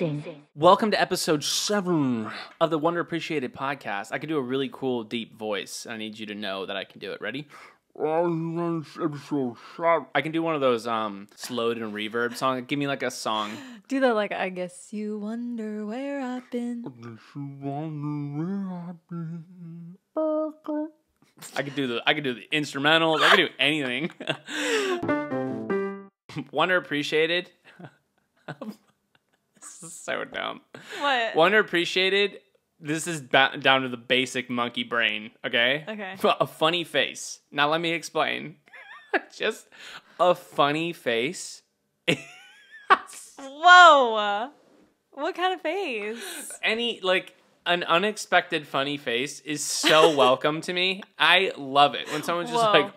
Amazing. Welcome to episode seven of the Wonder Appreciated podcast. I can do a really cool, deep voice. and I need you to know that I can do it. Ready? I can do one of those um slowed and reverb song. Give me like a song. Do that like I guess you wonder where I've been. I could do the I could do the instrumentals. I could do anything. Wonder appreciated. this is so dumb. What? Wonder appreciated. This is ba- down to the basic monkey brain. Okay. Okay. A funny face. Now let me explain. Just a funny face. Whoa! What kind of face? Any like an unexpected funny face is so welcome to me. I love it when someone's just Whoa. like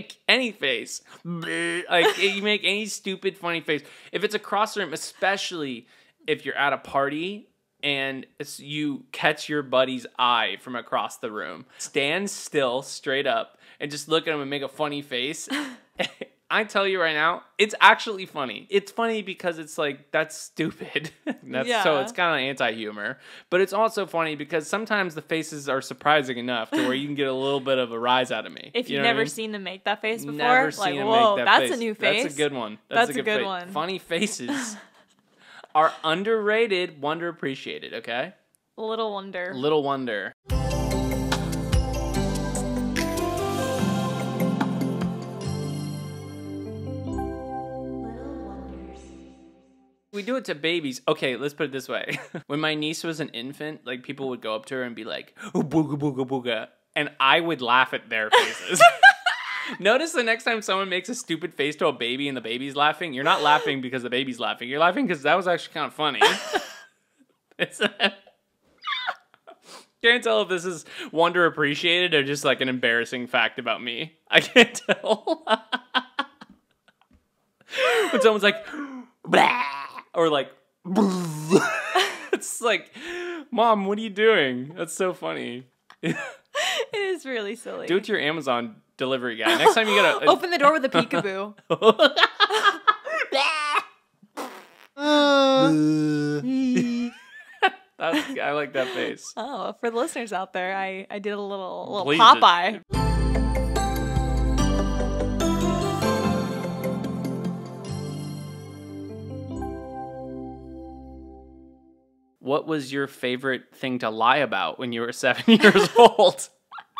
like any face. Like you make any stupid funny face. If it's across the room, especially if you're at a party and you catch your buddy's eye from across the room, stand still, straight up, and just look at him and make a funny face. I tell you right now, it's actually funny. It's funny because it's like that's stupid. that's so it's kind of anti humor, but it's also funny because sometimes the faces are surprising enough to where you can get a little bit of a rise out of me. If You you've know what I never mean? seen them make that face before, Never like whoa, that that's face. a new face. That's a good one. That's a good fa- one. Funny faces are underrated, wonder appreciated. Okay, Little wonder. little wonder. We do it to babies. Okay, let's put it this way. when my niece was an infant, like people would go up to her and be like, "Oh, booga booga booga," and I would laugh at their faces. Notice the next time someone makes a stupid face to a baby and the baby's laughing, you're not laughing because the baby's laughing. You're laughing because that was actually kind of funny. it's can't tell if this is wonder appreciated or just like an embarrassing fact about me. I can't tell. when someone's like, "Blah," or like, it's like, Mom, what are you doing? That's so funny. it is really silly. Do it to your Amazon delivery guy. Next time you gotta Open the door with a peekaboo. That's, I like that face. oh, for the listeners out there, I I did a little little. Popeye. What was your favorite thing to lie about when you were seven years old?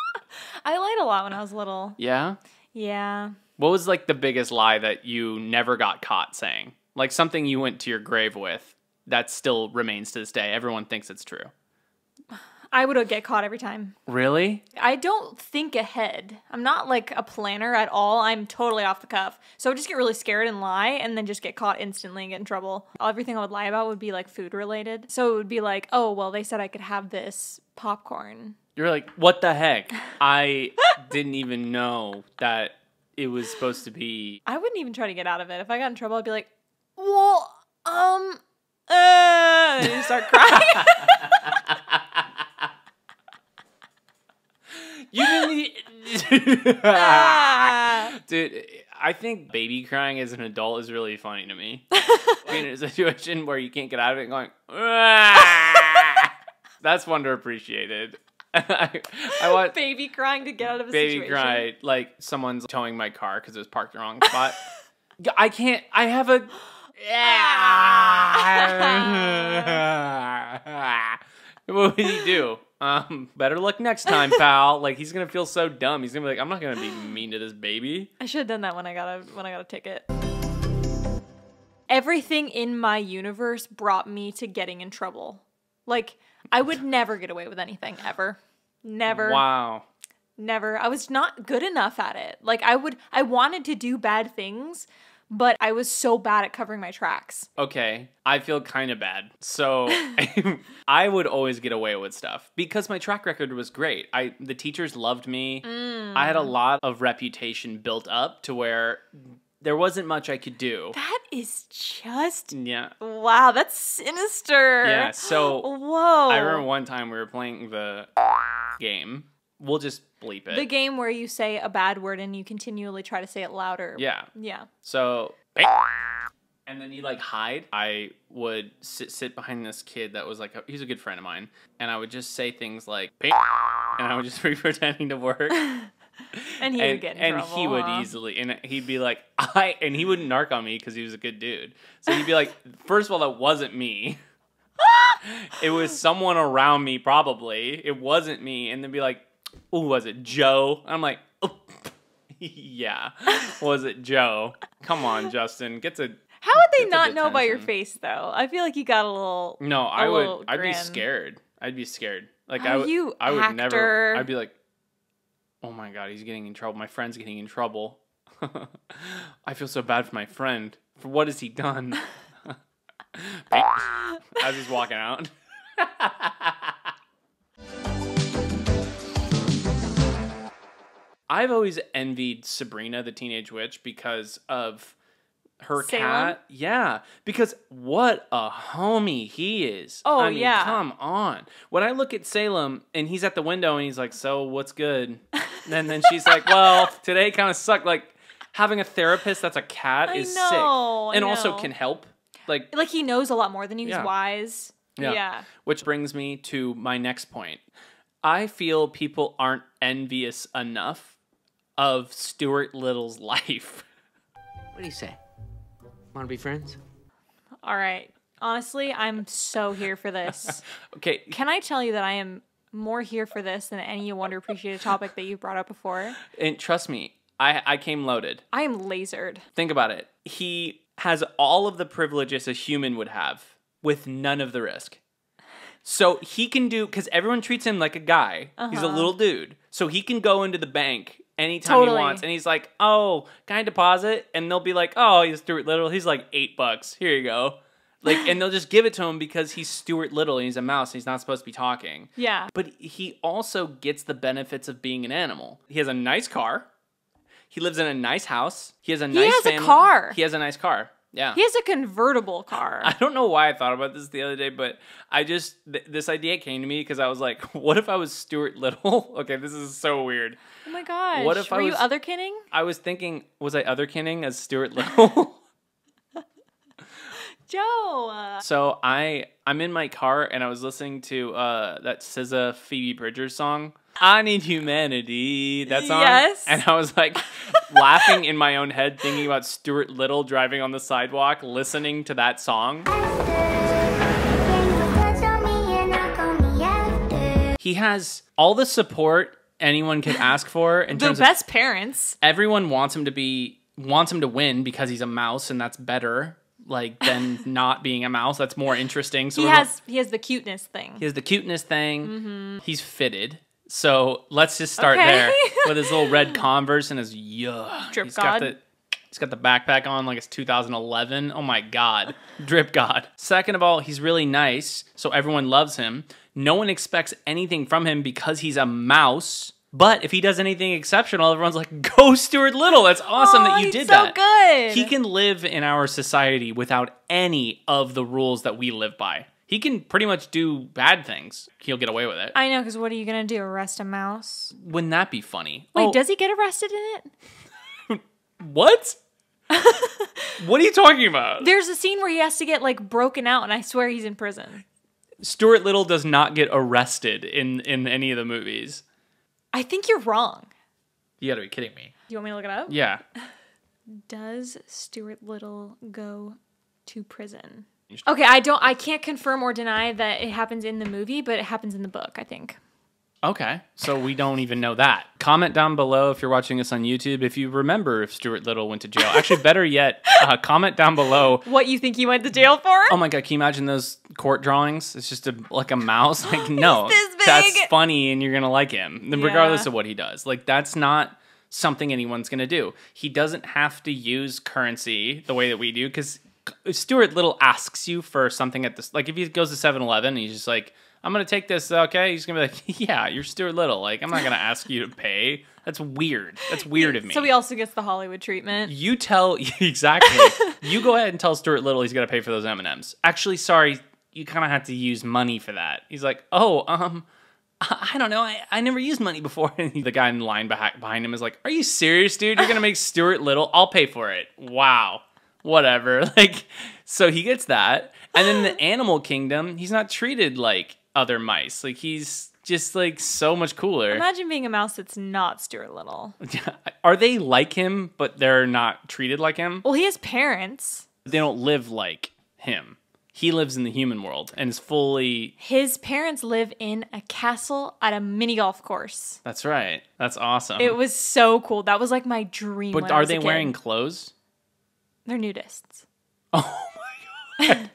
I lied a lot when I was little. Yeah. Yeah. What was like the biggest lie that you never got caught saying? Like something you went to your grave with that still remains to this day. Everyone thinks it's true. I would get caught every time. Really? I don't think ahead. I'm not like a planner at all. I'm totally off the cuff. So I would just get really scared and lie and then just get caught instantly and get in trouble. Everything I would lie about would be like food related. So it would be like, oh, well, they said I could have this popcorn. You're like, what the heck? I didn't even know that it was supposed to be. I wouldn't even try to get out of it. If I got in trouble, I'd be like, well, um, uh, and you start crying. You didn't. Ah. Dude, I think baby crying as an adult is really funny to me. Being in a situation where you can't get out of it and going, "Ah." that's wonder appreciated. I, I want Baby crying to get out of a baby situation. cry like someone's towing my car because it was parked the wrong spot. I can't. I have a. what would he do? Um, better luck next time, pal. Like he's gonna feel so dumb. He's gonna be like, I'm not gonna be mean to this baby. I should have done that when I got a when I got a ticket. Everything in my universe brought me to getting in trouble. Like I would never get away with anything ever. Never. Wow. Never. I was not good enough at it. Like I would I wanted to do bad things, but I was so bad at covering my tracks. Okay, I feel kind of bad. So I would always get away with stuff because my track record was great. I the teachers loved me. Mm. I had a lot of reputation built up to where there wasn't much I could do. That is just Yeah. wow, that's sinister. Yeah, so Whoa. I remember one time we were playing the game. We'll just bleep it. the game where you say a bad word and you continually try to say it louder. yeah. Yeah. So and then he'd like hide. I would sit sit behind this kid that was like a, he's a good friend of mine, and I would just say things like, and I would just be pretending to work. And he and, would get in and trouble. he would huh? easily and he'd be like i and he wouldn't narc on me because he was a good dude so he'd be like first of all that wasn't me it was someone around me probably it wasn't me and then be like oh was it joe? I'm like oh, yeah. Was it joe? Come on justin. Get to How would they not know by your face though? I feel like you got a little. no i would i'd be scared. I'd be scared. Like i would you i would never actor. i'd be like oh my god he's getting in trouble. My friend's getting in trouble. I feel so bad for my friend. For what has he done? As he's walking out i've always envied sabrina the teenage witch because of her Salem? cat yeah because what a homie he is Oh, I mean, yeah. come on when i look at salem and he's at the window and he's like so what's good and then she's like well today kind of sucked like having a therapist that's a cat I is know, sick and also can help like Like he knows a lot more than. He's Yeah. wise. Yeah. yeah. which brings me to my next point i feel people aren't envious enough of stuart little's life What do you say? Want to be friends? All right. Honestly, I'm so here for this. okay Can I tell you that I am more here for this than any wonder appreciated topic that you've brought up before? and trust me i i came loaded I am lasered. Think about it. He has all of the privileges a human would have with none of the risk. So he can do because everyone treats him like a guy. He's a Uh-huh. little dude. So he can go into the bank anytime Totally. he wants. And he's like, Oh, can I deposit? And they'll be like, Oh, he's Stuart Little. He's like eight bucks. Here you go. Like, and they'll just give it to him because he's Stuart Little and he's a mouse and he's not supposed to be talking. Yeah. But he also gets the benefits of being an animal. He has a nice car. He lives in a nice house. He has a nice has a car. He has a nice car. Yeah. He has a convertible car. I don't know why I thought about this the other day, but I just th- this idea came to me because I was like, what if I was Stuart Little? okay, this is so weird. oh my gosh. What if Were I you was- other kidding? I was thinking, was I other kinning as Stuart Little? Joe. so I I'm in my car and I was listening to uh that SZA Phoebe Bridgers song. I need humanity. That song. Yes. And I was like laughing in my own head, thinking about Stuart Little driving on the sidewalk, listening to that song. He has all the support anyone could ask for in The terms best parents. everyone wants him to be wants him to win because he's a mouse and that's better like than not being a mouse. That's more interesting. So He has he has the cuteness thing. he has the cuteness thing. Mm-hmm. He's fitted. So let's just start Okay. there with his little red Converse and his yeah. Drip he's God. got the he's got the backpack on like it's 2011. Oh my god, drip god. Second of all, he's really nice, so everyone loves him. No one expects anything from him because he's a mouse. But if he does anything exceptional, everyone's like, "Go, Stuart Little! That's awesome Oh, that you he's did so that." good. He can live in our society without any of the rules that we live by. He can pretty much do bad things. He'll get away with it. I know, because what are you gonna do? Arrest a mouse? Wouldn't that be funny? Wait, Oh, does he get arrested in it? what? what are you talking about? There's a scene where he has to get like broken out, and I swear he's in prison. Stuart Little does not get arrested in in any of the movies. I think you're wrong. You gotta be kidding me. Do you want me to look it up? Yeah. Does Stuart Little go to prison? Okay, I don't I can't confirm or deny that it happens in the movie, but it happens in the book, I think. Okay. So we don't even know that. Comment down below if you're watching this on YouTube if you remember if Stuart Little went to jail. Actually, better yet, uh, comment down below What you think he went to jail for? Oh my god, can you imagine those court drawings? It's just a like a mouse. Like no, that's funny, and you're gonna like him, Yeah. regardless of what he does. Like that's not something anyone's gonna do. He doesn't have to use currency the way that we do because Stuart Little asks you for something at this. Like if he goes to 7-Eleven and he's just like, "I'm gonna take this," okay? He's gonna be like, "Yeah, you're Stuart Little. Like I'm not gonna ask you to pay. That's weird. That's weird of me." So he also gets the Hollywood treatment. You tell exactly. you go ahead and tell Stuart Little he's going to pay for those M and M's. Actually, sorry, you kind of have to use money for that. He's like, oh, um, I don't know. I, I never used money before. And the guy in line behind, behind him is like, are you serious, dude? You're gonna make Stuart Little? I'll pay for it. Wow, whatever. Like, so he gets that. And then the animal kingdom, he's not treated like other mice. Like, he's just like so much cooler. Imagine being a mouse that's not Stuart Little. Are they like him, but they're not treated like him? Well, he has parents. They don't live like him. He lives in the human world and is fully. His parents live in a castle at a mini golf course. That's right. That's awesome. It was so cool. That was like my dream. but are they wearing clothes? They're nudists. Oh my god.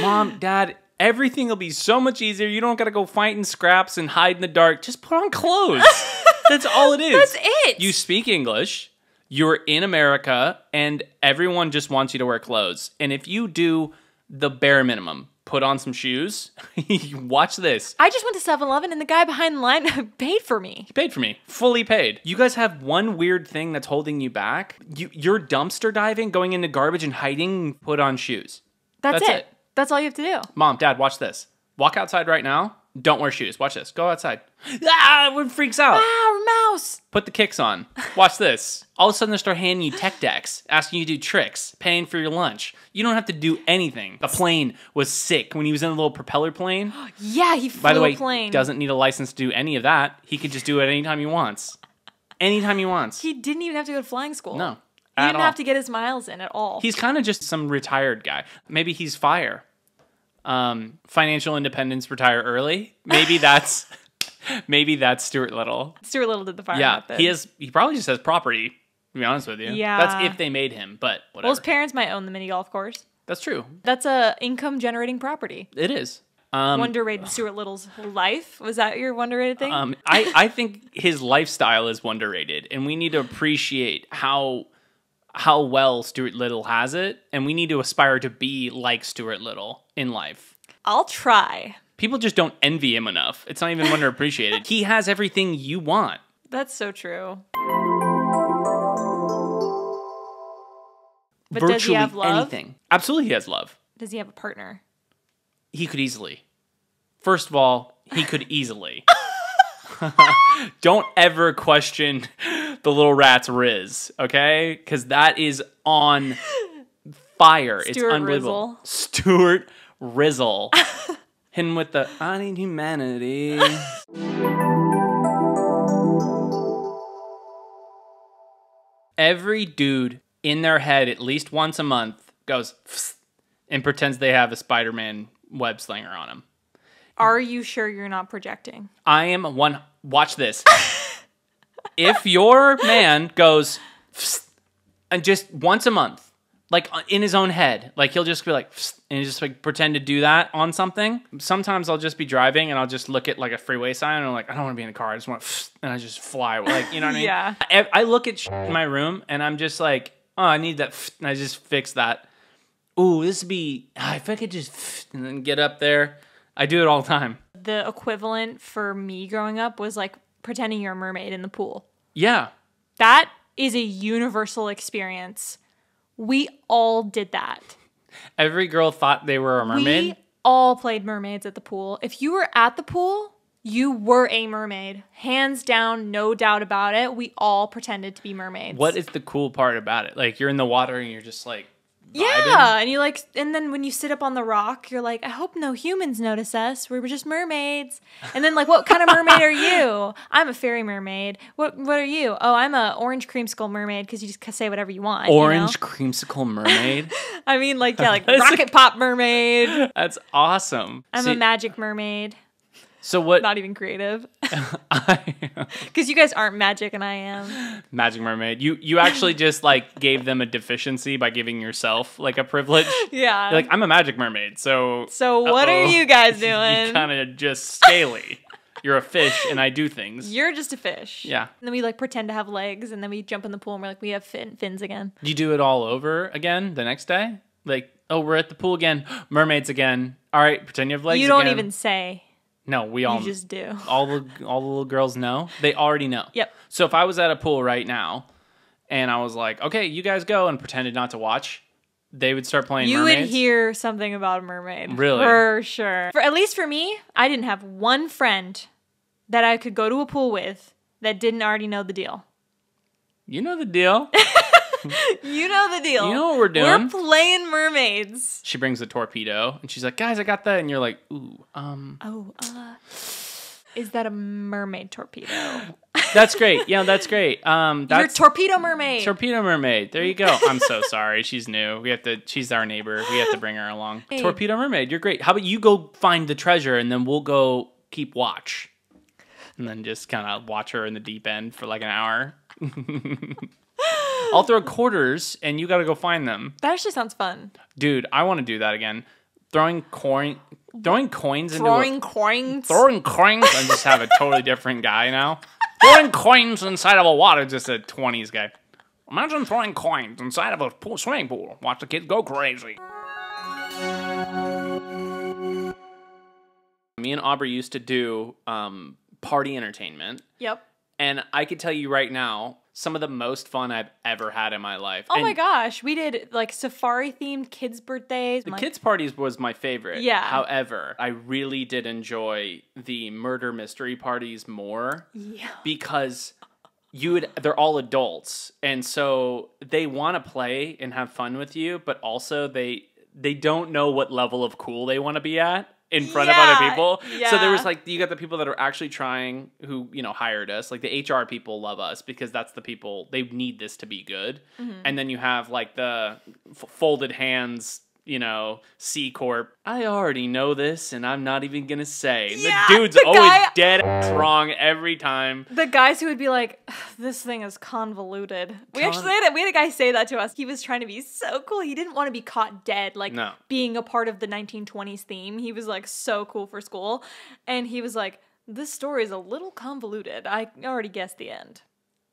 Mom, Dad, everything will be so much easier. You don't got to go fighting scraps and hide in the dark. Just put on clothes. That's all it is. That's it. You speak English. You're in America, and everyone just wants you to wear clothes. And if you do the bare minimum, put on some shoes. watch this. I just went to 7 Eleven and the guy behind the line paid for me. He paid for me fully paid you guys have one weird thing that's holding you back you you're dumpster diving going into garbage and hiding put on shoes That's, That's it. it. That's all you have to do. mom dad watch this walk outside right now don't wear shoes watch this go outside ah everyone freaks out Ah, mouse. put the kicks on watch this all of a sudden they start handing you tech decks asking you to do tricks paying for your lunch you don't have to do anything the plane was sick when he was in a little propeller plane Yeah, he flew by the way a plane. doesn't need a license to do any of that he could just do it anytime he wants anytime he wants He didn't even have to go to flying school. No, He didn't all. have to get his miles in at all. He's kind of just some retired guy. Maybe he's fire. Um, financial independence, retire early. Maybe that's maybe that's Stuart Little. Stuart Little did the fire yeah, method. he has. He probably just has property. To be honest with you, Yeah. that's if they made him. But whatever. Well, his parents might own the mini golf course. that's true. That's a income generating property. It is. Um, Underrated Stuart Little's life. Was that your underrated thing? um, I I think his lifestyle is underrated, and we need to appreciate how how well Stuart Little has it, and we need to aspire to be like Stuart Little in life. I'll try. People just don't envy him enough. It's not even underappreciated. he has everything you want. That's so true. But does he have love? anything. Absolutely, he has love. Does he have a partner? He could easily. First of all, he could easily. don't ever question the little rat's riz, okay? Because that is on fire. it's Stuart unbelievable. Rizzle. Stuart Rizzle. Him with the I need humanity. Every dude in their head at least once a month goes and pretends they have a Spider-Man web slinger on him. Are you sure you're not projecting? I am one. Watch this. if your man goes and just once a month, like uh, in his own head, like he'll just be like, and just like pretend to do that on something. Sometimes I'll just be driving and I'll just look at like a freeway sign and I'm like, I don't want to be in a car. I just want, and I just fly. Like you know what I mean? Yeah. I, I look at in my room and I'm just like, oh, I need that, and I just fix that. Ooh, this would be. ah, If I could just, and then get up there. I do it all the time. The equivalent for me growing up was like pretending you're a mermaid in the pool. Yeah. That is a universal experience. We all did that. Every girl thought they were a mermaid. We all played mermaids at the pool. If you were at the pool, you were a mermaid. Hands down, no doubt about it. We all pretended to be mermaids. what is the cool part about it? Like you're in the water and you're just like? Yeah, and you like, and then when you sit up on the rock, you're like, I hope no humans notice us. We were just mermaids. And then like, what kind of mermaid are you? I'm a fairy mermaid. What What are you? Oh, I'm a orange creamsicle mermaid because you just say whatever you want. you know? Orange creamsicle mermaid. I mean, like yeah, like rocket pop mermaid. That's awesome. I'm a magic mermaid. So what Not even creative. Because you guys aren't magic and I am. Magic Mermaid. You you actually just like gave them a deficiency by giving yourself like a privilege. Yeah. You're like I'm a magic mermaid, so so what are Uh-oh. you guys you doing? kind of just scaly. You're a fish and I do things. You're just a fish. Yeah. And then we like pretend to have legs and then we jump in the pool and we're like, we have fin- fins again. You do it all over again the next day? Like, oh, we're at the pool again. Mermaids again. All right, pretend you have legs you don't again. even say. No, we all You just do. all the all the little girls know. They already know. Yep. So if I was at a pool right now and I was like, "Okay, you guys go," and pretended not to watch, they would start playing You mermaids. would hear something about a mermaid. Really? For sure. For at least for me, I didn't have one friend that I could go to a pool with that didn't already know the deal. You know the deal. you know the deal. You know what we're doing. We're playing mermaids. She brings a torpedo and she's like, guys, I got that. And you're like, ooh, um, Oh, uh, is that a mermaid torpedo? that's great. Yeah, that's great. Um, Your torpedo mermaid. Torpedo Mermaid. There you go. I'm so sorry. She's new. We have to. She's our neighbor. We have to bring her along. Hey. Torpedo Mermaid. You're great. How about you go find the treasure and then we'll go keep watch, and then just kind of watch her in the deep end for like an hour. I'll throw quarters and you got to go find them, that actually sounds fun. dude. I want to do that again. Throwing coin, throwing coins into Throwing a, coins. throwing coins and just have a totally different guy now. Throwing coins inside of a water, just a 20s guy. Imagine throwing coins inside of a pool, swimming pool. Watch the kids go crazy. Me and Aubrey used to do um, party entertainment, Yep. and I could tell you right now, some of the most fun I've ever had in my life. Oh And my gosh, we did like safari themed kids' birthdays. The My- kids' parties was my favorite. Yeah. However, I really did enjoy the murder mystery parties more. Yeah. because you would they're all adults and so they want to play and have fun with you but also they they don't know what level of cool they want to be at in front of other Yeah, people. So there was like you got the people that are actually trying who you know hired us. Like the hr people love us because that's the people they need this to be good. Mm-hmm. and then you have like the f- folded hands you know c corp i already know this and i'm not even gonna say Yeah, the dude's the always guy- dead wrong every time The guys who would be like, "This thing is convoluted." We actually had a, we had a guy say that to us. He was trying to be so cool. He didn't want to be caught dead, like No. being a part of the 1920s theme. He was like so cool for school, and he was like, "This story is a little convoluted. I already guessed the end."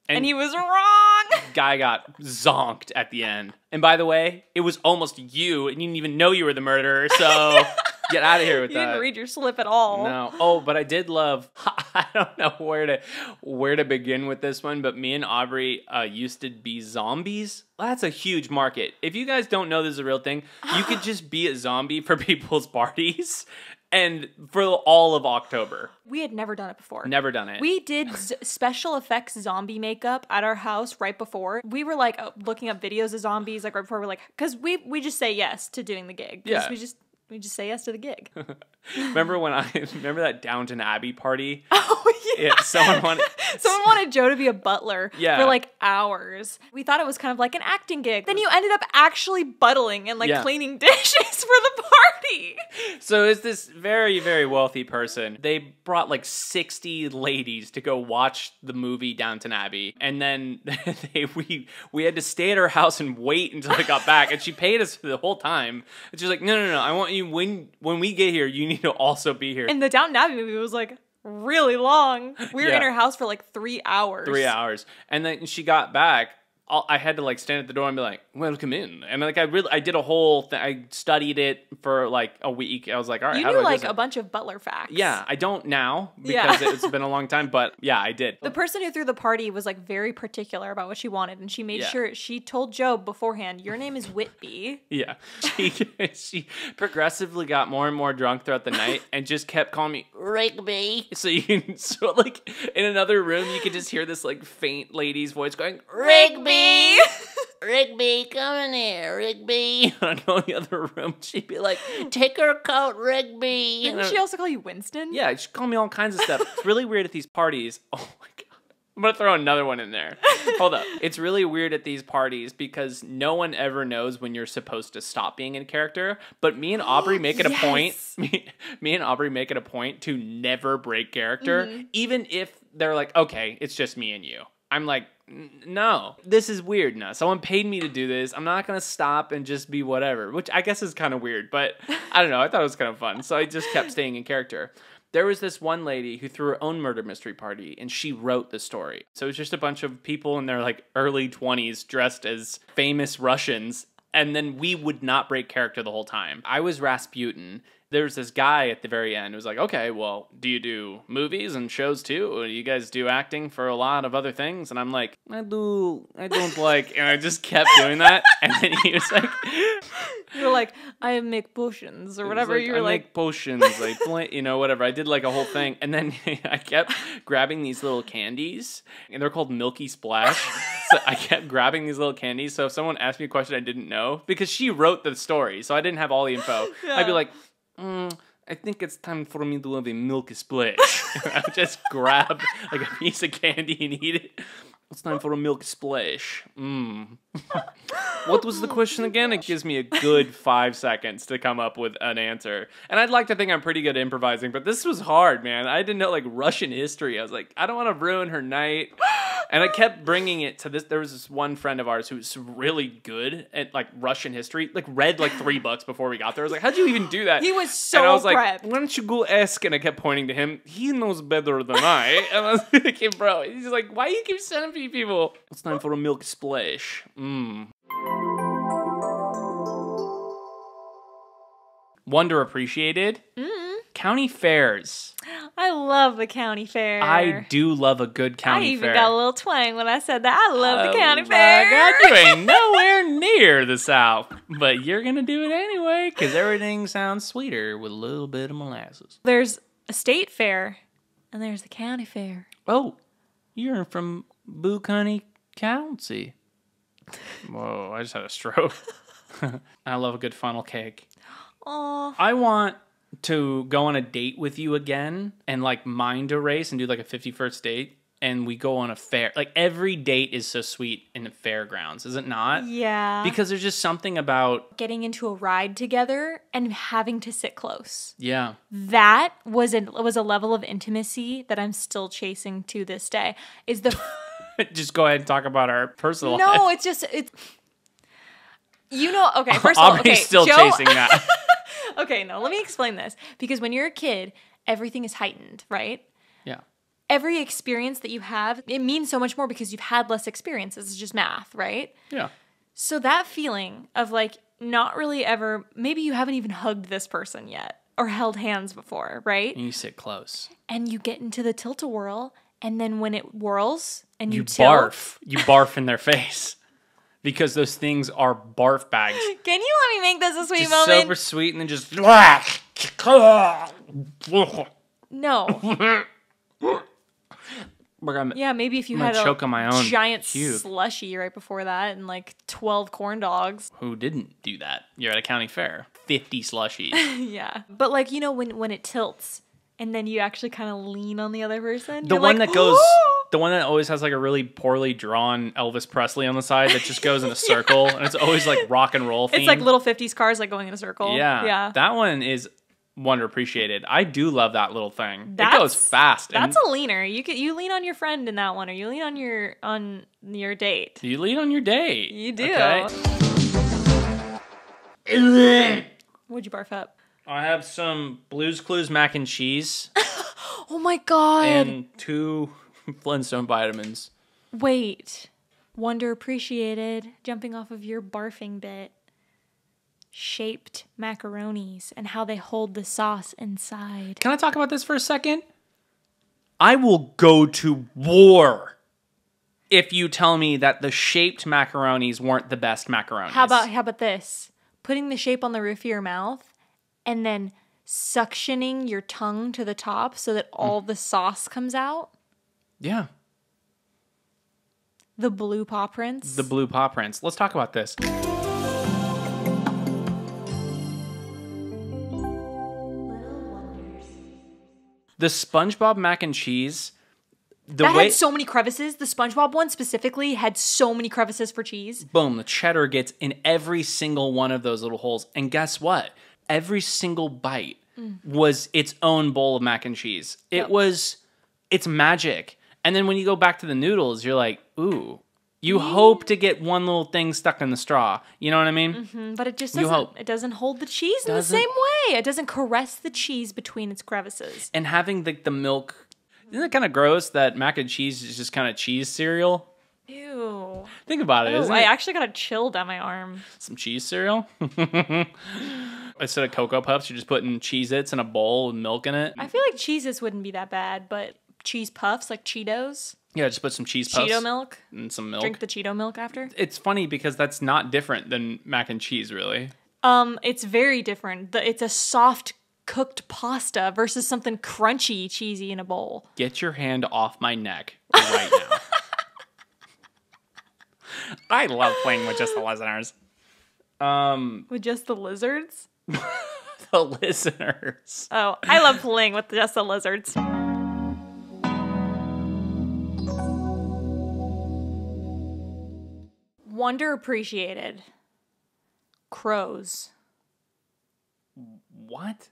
And, And- he was wrong. guy got zonked at the end. And by the way, it was almost you, and you didn't even know you were the murderer. So get out of here with you that. didn't read your slip at all. no. Oh, but I did love. I don't know where to where to begin with this one, but me and Aubrey uh, used to be zombies. That's a huge market. If you guys don't know this is a real thing, you could just be a zombie for people's parties, and for all of October. We had never done it before. Never done it. We did z- special effects zombie makeup at our house right before. We were like uh, looking up videos of zombies like right before we're like cuz we we just say yes to doing the gig. Yeah. We just we just say yes to the gig. remember when I remember that Downton Abbey party? oh yeah. Yeah, someone wanted. Someone wanted Joe to be a butler Yeah. for like hours. We thought it was kind of like an acting gig. Then you ended up actually buttling and like Yeah. cleaning dishes for the party. So it's this very, very wealthy person. They brought like 60 ladies to go watch the movie Downton Abbey. And then they, we we had to stay at her house and wait until I got back. And she paid us the whole time. And she's like, no, no, no. I want you when when we get here, you need to also be here. And the Downton Abbey movie was like really long. We were in her house for like 3 hours. Three hours. And then she got back. I'll- I had to like stand at the door and be like, "Welcome in," and like I really, I did a whole thing. I studied it for like a week. I was like, "All right, You knew like this?" a bunch of butler facts. Yeah, I don't now Yeah. because it's been a long time, but yeah, I did. The person who threw the party was like very particular about what she wanted, and she made Yeah. sure she told Joe beforehand, "Your name is Whitby." yeah, she she progressively got more and more drunk throughout the night and just kept calling me Rigby. So you can so like in another room you could just hear this like faint lady's voice going Rigby. Rigby, come in here, Rigby. And I go in the other room. She'd be like, "Take her coat, Rigby." And Didn't she also call you Winston? Yeah, she called me all kinds of stuff. It's really weird at these parties. Oh my god. I'm gonna throw another one in there. Hold up. It's really weird at these parties because no one ever knows when you're supposed to stop being in character. But me and Aubrey make it a point. Me, me and Aubrey make it a point to never break character, Mm-hmm. even if they're like, okay, it's just me and you. I'm like, no, this is weird now. Someone paid me to do this. I'm not gonna stop and just be whatever, which I guess is kind of weird, but I don't know. I thought it was kind of fun, so I just kept staying in character. There was this one lady who threw her own murder mystery party, and she wrote the story. So it was just a bunch of people in their like early 20s dressed as famous Russians, and then we would not break character the whole time. I was Rasputin. There was this guy at the very end who's like, okay, well, do you do movies and shows too? Or do you guys do acting for a lot of other things? And I'm like, I do, I don't like, and I just kept doing that. And then he was like, You're like, I make potions or whatever. like, you I like, make potions, I play, you know, whatever. I did like a whole thing, and then I kept grabbing these little candies, and they're called Milky Splash. so I kept grabbing these little candies. So if someone asked me a question I didn't know, because she wrote the story, so I didn't have all the info, I'd be like, mm, I think it's time for me to have a milk splash. I just grab like a piece of candy and eat it. It's time for a milk splash. Mm. what was the question again? It gives me a good five seconds to come up with an answer. And I'd like to think I'm pretty good at improvising, but this was hard, man. I didn't know like Russian history. I was like, I don't want to ruin her night. And I kept bringing it to this. There was this one friend of ours who was really good at like Russian history, like read like three books before we got there. I was like, how'd you even do that? He was and I so was like, why don't you go ask? And I kept pointing to him. He knows better than I. And I was like, bro, he's like, why do you keep sending me people? It's time for a milk splash. Mmm. Wonder appreciated. Mm. County fairs. I love the county fair. I do love a good county fair. I even fair. got a little twang when I said that. I love the Oh county my fair. God, you ain't nowhere near the South, but you're gonna do it anyway because everything sounds sweeter with a little bit of molasses. There's a state fair, and there's the county fair. Oh, you're from Buckhoney County. Whoa, I just had a stroke. I love a good funnel cake. Oh, I want to go on a date with you again and like mind a race and do like a 51st date and we go on a fair. Like every date is so sweet in the fairgrounds, is it not? yeah. Because there's just something about getting into a ride together and having to sit close. yeah. That was a was a level of intimacy that I'm still chasing to this day. Is the just go ahead and talk about our personal life. no? It's just it's. You know, okay. First of all, okay, still Joe- chasing that. Okay, no. Let me explain this because when you're a kid, everything is heightened, right? yeah. Every experience that you have, it means so much more because you've had less experiences. It's just math, right? Yeah. So that feeling of like not really ever, maybe you haven't even hugged this person yet or held hands before, right? And you sit close. And you get into the tilt a whirl, and then when it whirls and you, You tilt, barf. You barf in their face. Because those things are barf bags. Can you let me make this a sweet Just moment? super sweet and then just no. Yeah, maybe if you had gonna a choke on my own giant cube. slushy right before that and like 12 corn dogs. Who didn't do that? You're at a county fair. 50 slushies. yeah. But like, you know, when when it tilts and then you actually kind of lean on the other person. The one like, that goes! The one that always has like a really poorly drawn Elvis Presley on the side that just goes in a circle, and it's always like rock and roll. It's like little 50s cars like going in a circle. Yeah, Yeah. That one is wonder appreciated. I do love that little thing. it goes fast. and That's a leaner. You could you lean on your friend in that one or you lean on your on your date. you lean on your date. You do. okay? What'd you barf up? I have some Blues Clues mac and cheese Oh my god. and two Flintstone vitamins. Wait. Wonder appreciated. Jumping off of your barfing bit. Shaped macaronis and how they hold the sauce inside. Can I talk about this for a second? I will go to war if you tell me that the shaped macaronis weren't the best macaronis. How about how about this? Putting the shape on the roof of your mouth and then suctioning your tongue to the top so that all mm. the sauce comes out. Yeah, The blue paw prints. the blue paw prints. Let's talk about this. The SpongeBob mac and cheese. The that way had so many crevices. The SpongeBob one specifically had so many crevices for cheese. boom, the cheddar gets in every single one of those little holes. And guess what? Every single bite mm. was its own bowl of mac and cheese. It Yep. was, it's magic. And then when you go back to the noodles, you're like, ooh, you hope to get one little thing stuck in the straw. You know what I mean? Mm, But it just You doesn't. hope. It doesn't hold the cheese in the Doesn't- same way. It doesn't caress the cheese between its crevices. And having the, the milk, isn't it kind of gross that mac and cheese is just kind of cheese cereal? Ew. Think about it, Ooh, isn't I it? actually got a chill down my arm. Some cheese cereal? Instead of Cocoa Puffs, you're just putting Cheez Its in a bowl with milk in it. I feel like cheeses wouldn't be that bad, but cheese puffs like Cheetos, Yeah, just put some cheese puffs Cheeto milk. and some milk. Drink the Cheeto milk after. it's funny because that's not different than mac and cheese, really. Um, it's very different. The, it's a soft cooked pasta versus something crunchy, cheesy in a bowl. Get your hand off my neck right now. I love playing with just the listeners. Um, With just the lizards? the listeners. Oh, I love playing with just the lizards. Wonder appreciated. Crows. What?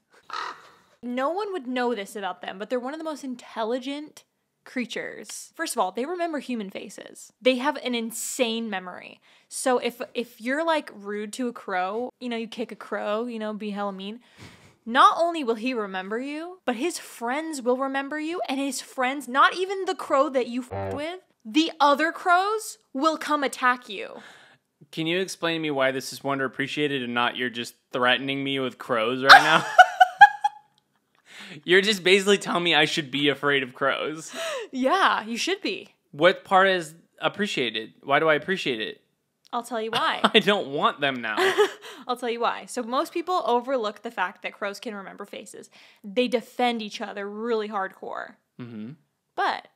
No one would know this about them, but they're one of the most intelligent creatures. First of all, they remember human faces. They have an insane memory. So if if you're like rude to a crow, you know, you kick a crow, you know, be hella mean. Not only will he remember you, but his friends will remember you, and his friends, not even the crow that you f- with, the other crows will come attack you. Can you explain to me why this is wonder appreciated and not you're just threatening me with crows right now? you're just basically telling me I should be afraid of crows. Yeah, you should be. What part is appreciated? Why do I appreciate it? I'll tell you why. I don't want them now. I'll tell you why. So most people overlook the fact that crows can remember faces. They defend each other really hardcore. hmm But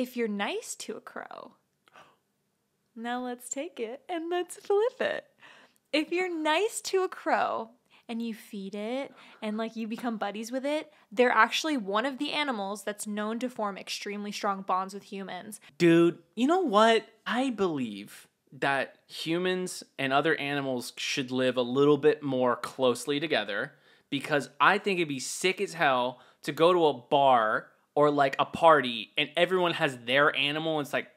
if you're nice to a crow, now let's take it and let's flip it. If you're nice to a crow and you feed it and like you become buddies with it, they're actually one of the animals that's known to form extremely strong bonds with humans. Dude, you know what? I believe that humans and other animals should live a little bit more closely together because I think it'd be sick as hell to go to a bar or like a party and everyone has their animal and it's like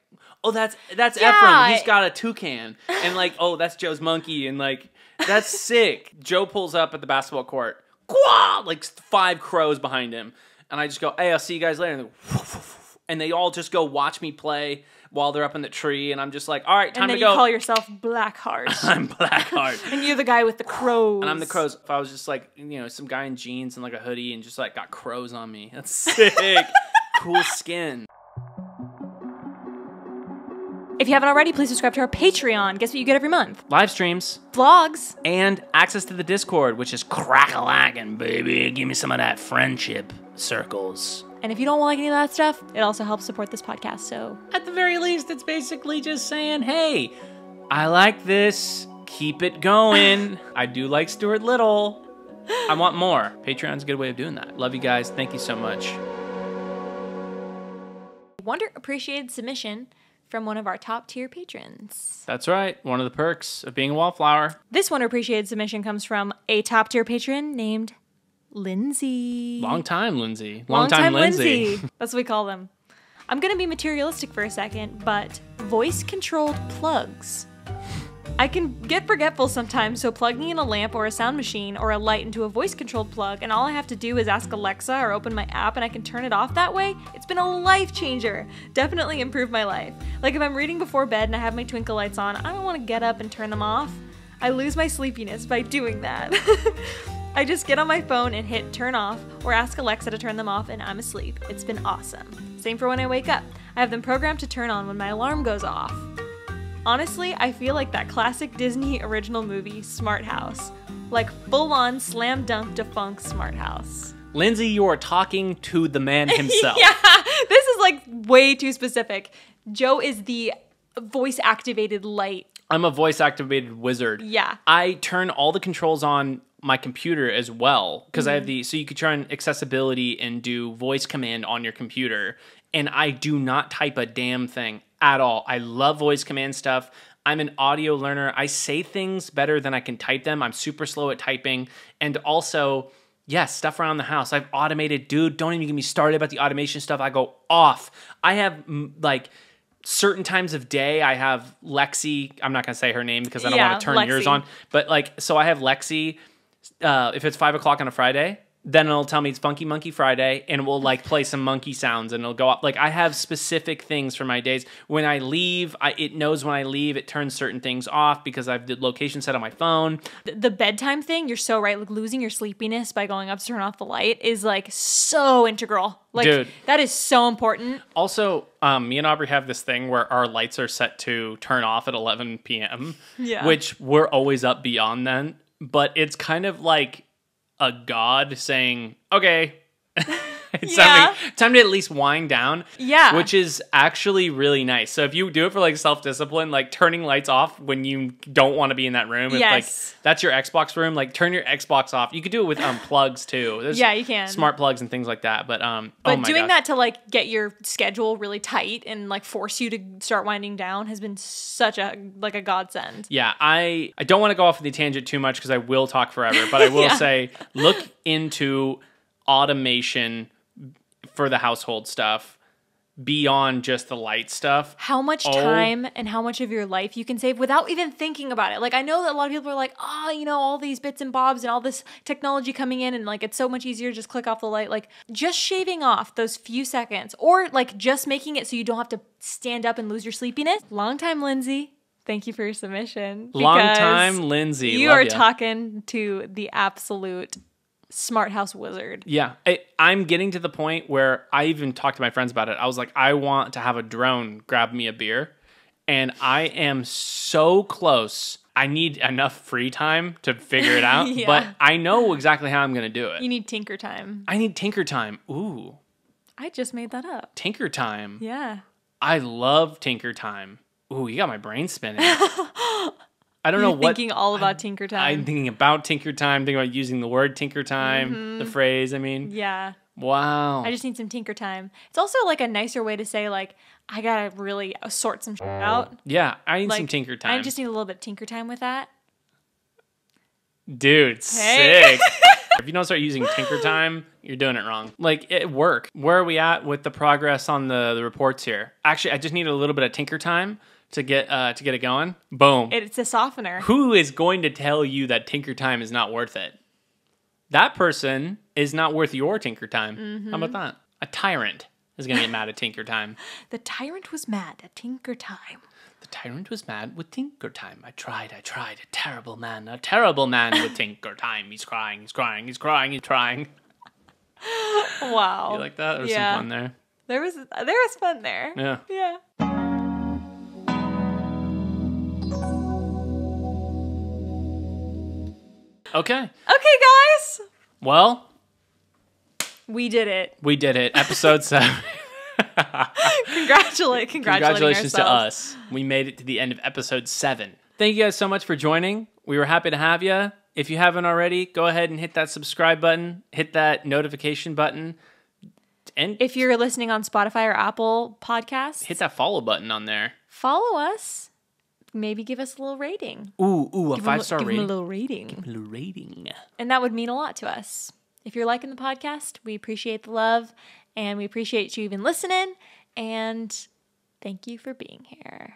oh that's that's Yeah, Ephraim he's got a toucan. And like oh that's Joe's monkey and like that's sick. Joe pulls up at the basketball court Quah! like five crows behind him. And I just go hey I'll see you guys later. And, they, and they all just go watch me play while they're up in the tree and I'm just like all right time and then to you go call yourself Blackheart. I'm Blackheart and you're the guy with the crows. and I'm the crows. If I was just like, you know, some guy in jeans and like a hoodie and just like got crows on me, that's sick. cool skin. If you haven't already, please subscribe to our Patreon. Guess what you get every month? Live streams Vlogs. and access to the Discord, which is crack a lagging, baby. Give me some of that friendship circles. And if you don't like any of that stuff, it also helps support this podcast. So At the very least, it's basically just saying, hey, I like this. Keep it going. I do like Stuart Little. I want more. Patreon's a good way of doing that. Love you guys. Thank you so much. Wonder appreciated submission from one of our top tier patrons. That's right. One of the perks of being a wallflower. This Wonder appreciated submission comes from a top tier patron named Lyndsay. Long time, Lyndsay. Long, time, Lyndsay. That's what we call them. I'm gonna be materialistic for a second, but voice controlled plugs. I can get forgetful sometimes, so plugging in a lamp or a sound machine or a light into a voice controlled plug, and all I have to do is ask Alexa or open my app and I can turn it off that way, it's been a life changer. Definitely improved my life. Like if I'm reading before bed and I have my twinkle lights on, I don't want to get up and turn them off. I lose my sleepiness by doing that. I just get on my phone and hit turn off or ask Alexa to turn them off and I'm asleep. It's been awesome. Same for when I wake up. I have them programmed to turn on when my alarm goes off. Honestly, I feel like that classic Disney original movie, Smart House. Like full on slam dunk defunct Smart House. Lyndsay, you are talking to the man himself. Yeah, this is like way too specific. Joe is the voice activated light. I'm a voice activated wizard. Yeah. I turn all the controls on my computer as well because I have the so you could turn accessibility and do voice command on your computer and I do not type a damn thing at all. I love voice command stuff. I'm an audio learner. I say things better than I can type them. I'm super slow at typing and also Yes, stuff around the house. I've automated, dude. Don't even get me started about the automation stuff. I go off. I have mm, like certain times of day. I have Lexi. I'm not gonna say her name because I don't Yeah, want to turn yours on. But like, so I have Lexi. Uh, if it's five o'clock on a Friday, then it'll tell me it's Funky Monkey Friday, and we'll like play some monkey sounds, and it'll go up. Like I have specific things for my days. When I leave, I, it knows when I leave. It turns certain things off because I've the location set on my phone. Th- The bedtime thing, you're so right. Like losing your sleepiness by going up to turn off the light is like so integral. Like Dude. that is so important. Also, um, me and Aubrey have this thing where our lights are set to turn off at 11 p.m. Yeah. Which we're always up beyond then, but it's kind of like a god saying, "Okay, it's Yeah. time, to, time to at least wind down. Yeah. Which is actually really nice. So if you do it for like self discipline, like turning lights off when you don't want to be in that room, if Yes. like that's your Xbox room, like turn your Xbox off. You could do it with um plugs too. There's Yeah, you can. smart plugs and things like that. But um, But oh my doing gosh. that to like get your schedule really tight and like force you to start winding down has been such a like a godsend. Yeah, I I don't want to go off the tangent too much because I will talk forever, but I will Yeah. say look into automation for the household stuff beyond just the light stuff. How much Oh. time and how much of your life you can save without even thinking about it. Like I know that a lot of people are like, "Oh, you know, all these bits and bobs and all this technology coming in and like it's so much easier just click off the light." Like just shaving off those few seconds or like just making it so you don't have to stand up and lose your sleepiness. Long time Lyndsay. Thank you for your submission. Long time, Lyndsay. You Love are ya. talking to the absolute smart house wizard. Yeah, I, I'm getting to the point where I even talked to my friends about it. I was like, I want to have a drone grab me a beer, and I am so close. I need enough free time to figure it out, Yeah. but I know exactly how I'm going to do it. You need tinker time. I need Tinker Time. Ooh, I just made that up. Tinker Time. Yeah. I love Tinker Time. Ooh, you got my brain spinning. I don't know You're what thinking all about tinker time. I'm thinking about Tinker Time, thinking about using the word Tinker Time, mm-hmm. the phrase. I mean, yeah. wow. I just need some tinker time. It's also like a nicer way to say like I gotta really uh, sort some shit oh. out. yeah, I need Like some Tinker Time. I just need a little bit of tinker time with that. Dude, Hey. sick. if you don't start using Tinker Time, you're doing it wrong. Like it work. Where are we at with the progress on the, the reports here? Actually, I just need a little bit of Tinker Time to get uh to get it going. Boom. It's a softener. Who is going to tell you that Tinker Time is not worth it? That person is not worth your Tinker Time. Mm-hmm. How about that? A tyrant is going to get mad at Tinker Time. The tyrant was mad at tinker time. The tyrant was mad with Tinker Time. I tried, I tried. A terrible man, a terrible man with Tinker Time. He's crying, he's crying, he's crying, he's trying. Wow. You like that? There was Yeah. some fun there. There was there was fun there. Yeah. Yeah. Okay. Okay, guys. Well, We did it. we did it. Episode seven. Congratulate, congratulating Congratulations to us. We made it to the end of episode seven. Thank you guys so much for joining. We were happy to have you. If you haven't already, go ahead and hit that subscribe button, hit that notification button, and If you're listening on Spotify or Apple Podcasts, hit that follow button on there. follow us. Maybe give us a little rating. Ooh, ooh, a Give five star give rating. a little rating. little rating. And that would mean a lot to us. If you're liking the podcast, we appreciate the love and we appreciate you even listening. And thank you for being here.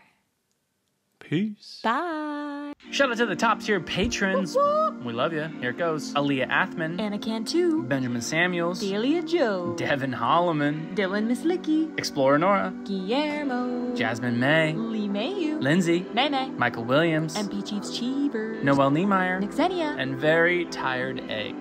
Peace. Bye. Shout out to the top tier patrons. We love you. Here it goes. Aaliyah Athman, Anna Cantu, Benjamin Samuels, Delia Joe, Devin Holloman, Dylan Mislicky, Explorer Nora, Guillermo, Jasmine May, Lee Mayu, Lyndsay, May May, Michael Williams, MP Chiefs Cheever, Noel Niemeyer, Nixenia. And Very Tired Egg.